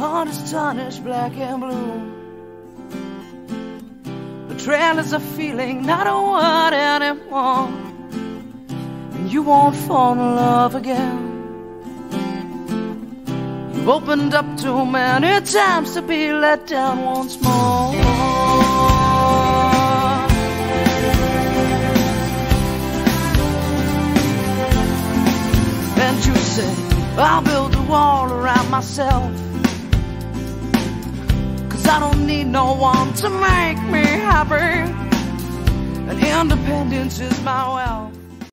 heart is tarnished black and blue. Betrayal is a feeling, not a word anymore. And you won't fall in love again. You've opened up too many times to be let down once more. And you say, I'll build a wall around myself. I don't need no one to make me happy. And independence is my wealth.